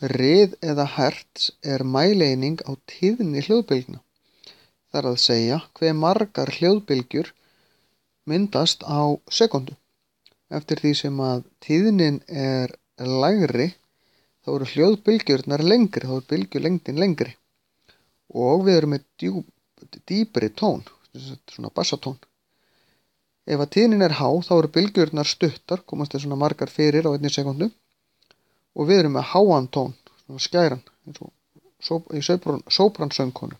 Rið eða hertz er mæleining á tíðni hljóðbylgna. Það er að segja hve margar hljóðbylgjur myndast á sekundu. Eftir því sem að tíðnin er lægri þá eru hljóðbylgjurnar lengri, þá er bylgjulengdin lengri og við erum með djúp, dýpri tón, svona bassatón. Ef að tíðnin er há þá eru bylgjurnar stuttar, komast þeir svona margar fyrir á einni sekundu og við erum með háan tón, skæran, eins og í sópransöngkonu.